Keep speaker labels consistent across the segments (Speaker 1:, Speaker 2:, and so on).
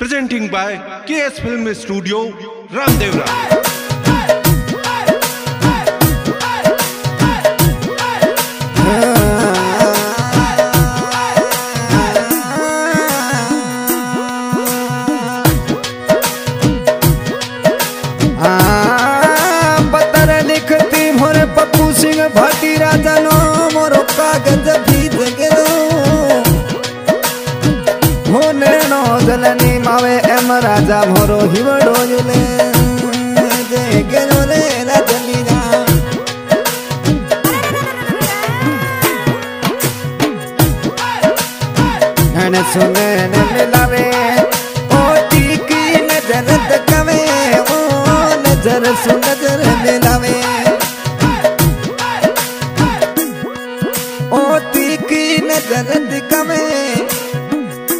Speaker 1: Presenting by K S film studio
Speaker 2: Ramdev Ram बतर लिखती मोरे पप्पू सिंह, भाटी राजा नो मोरो जलनी मावे एम राजा मोरो हिवड़ो जुले सुने ने मिलावे ओ नज़र तकवे ओ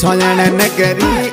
Speaker 2: सोजन नगरी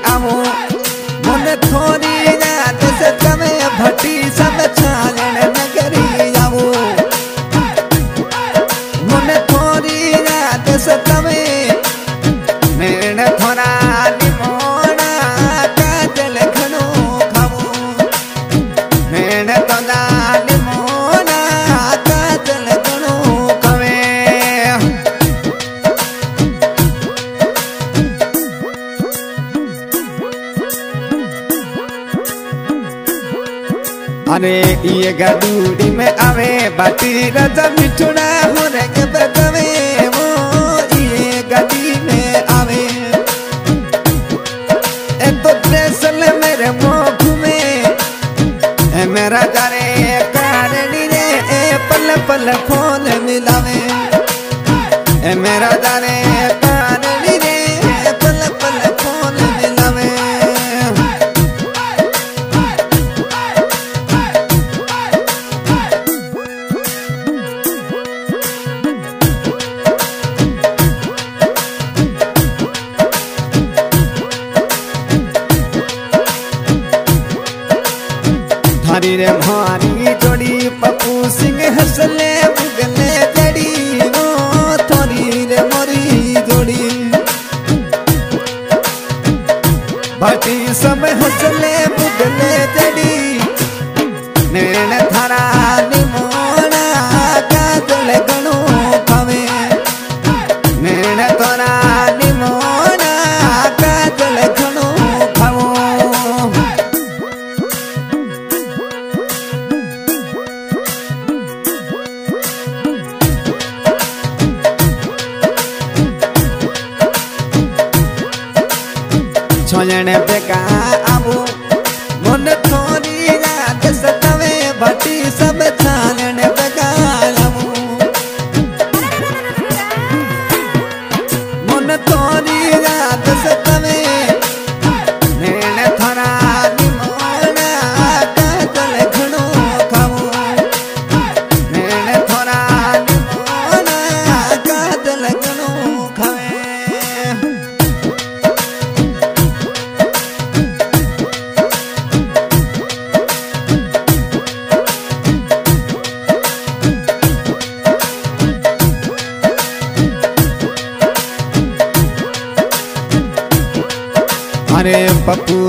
Speaker 2: अरे ये गदूड़ी में आवे, बाटी राजा मिठुना हो रे के बगवे वो। ये गदी में आवे। ए तो ड्रेसल मेरे मुँह में। ए मेरा जाने कारणी रे, ए पल पल फ़ोन मिलावे। ए मेरा जाने भाटी सब हसले बुदले जड़ी। नैन थारा निमोना का गणो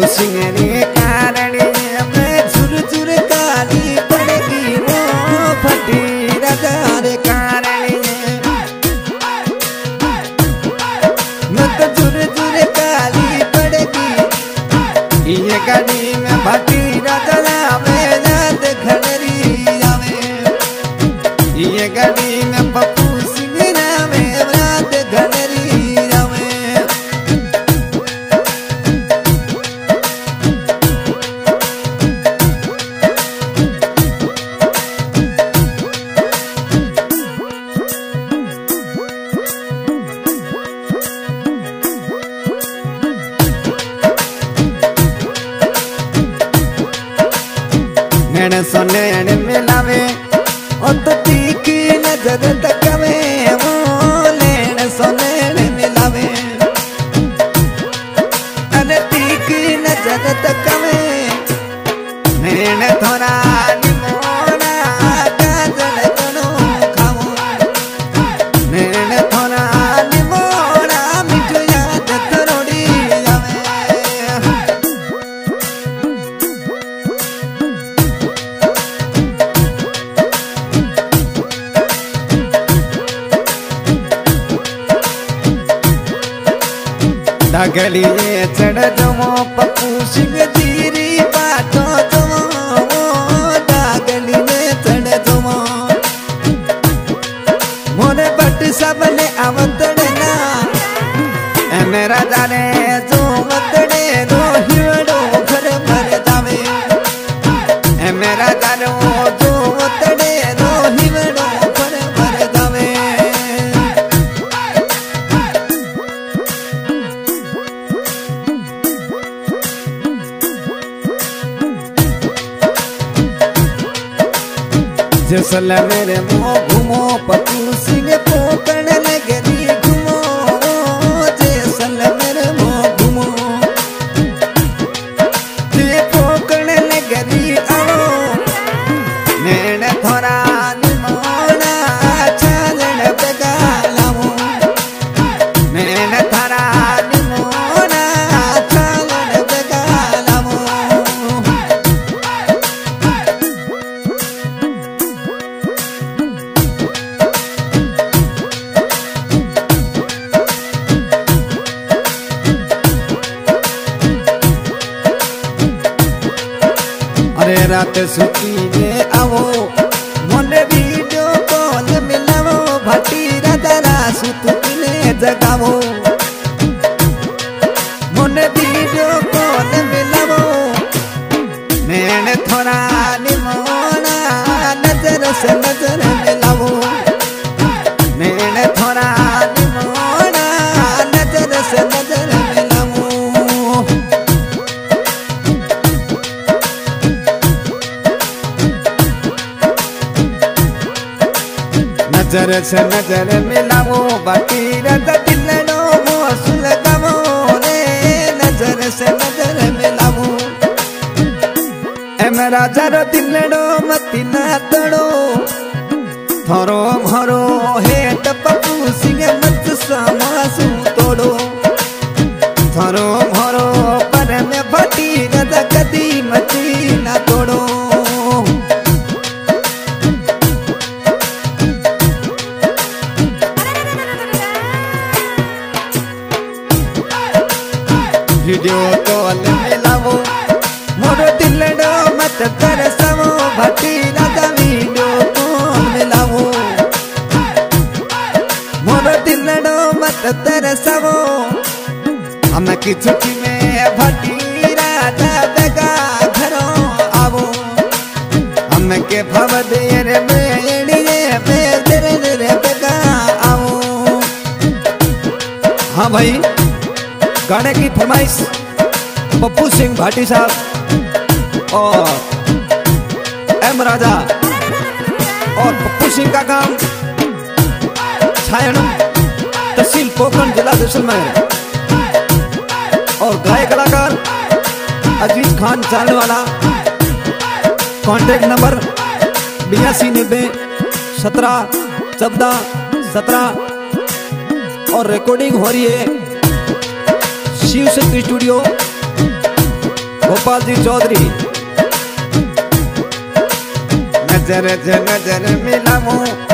Speaker 2: पप्पू सिंह नैन सो नैन मिलावे ओ तो तीखी नज़र तकवे वो नैन सो नैन मिलावे। अरे तीखी नज़र तकवे नैन थोड़ा पगली में चढ़ जमो पप्पू सिंह जीरी पाटो जमो दागली में चढ़ जमो मोने बट सबने आवत जसल मेरे मुँह घूमो पतू अरे रात सुती में आवो मोने वीडियो कॉल मिलावो भटी राजा सुतुने जगावो मोने वीडियो कॉल मिलावो मैंने थोड़ा निमोना नज़र से नज़र से नज़र मिलावो बाकी रत दिलनो मोसुल गवो रे। नज़र से नज़र मिलावो ए मेरा जरो दिलनो मती ना तड़ो। थोरो भरो हेट पप्पू सिंह मत समासु तोड़ो। थोरो दिलड़ो मत तरसवो भटी लगा वीडियो मिलावो मोरो दिलड़ो मत तरसवो हम की छुट्टी में भटी राजा बेगा आवो। हम के भव देर मेड़िए बेदर रे बेगा आओ हाँ भाई, गाने की फरमाइश, पप्पू सिंह भाटी साहब। और एम राजा और पप्पू सिंह का काम। छायन तहसील पोखरण जिला जैसलमेर और गाय कलाकार, अज़ीज़ खान चालने वाला कॉन्टेक्ट नंबर बयासी, नब्बे, सत्रह, चौदह, सत्रह। और रिकॉर्डिंग हो रही है शिव शक्ति स्टूडियो गोपाल जी चौधरी। नज़र नज़र मिलाऊं